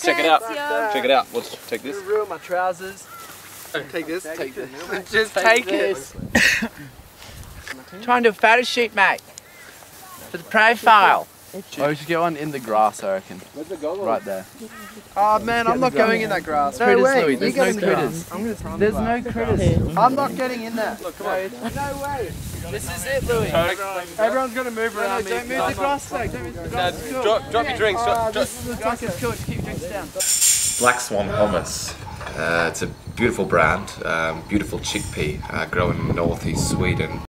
Check it out. Yo. Check it out. We'll take this. ruin my trousers. Take this, take this. Just take, it. Trying to do a photo shoot, mate. For the profile. Oh, we should get one in the grass, I reckon. Right there. Oh man, I'm not going in that grass. No Critters, way. Louis, there's no in the critters. I'm gonna throw There's no critters. I'm not getting in there. Look, come on. No way. This is it, Louis. Everyone's gonna move No, no, me. don't move the grass flag. Don't move the No, grass. It's drop, drop your drinks. Drop, drop. this looks like it's cool. Keep your drinks down. Black Swan Hummus. Uh, it's a beautiful brand, um, beautiful chickpea uh, grown in northeast Sweden.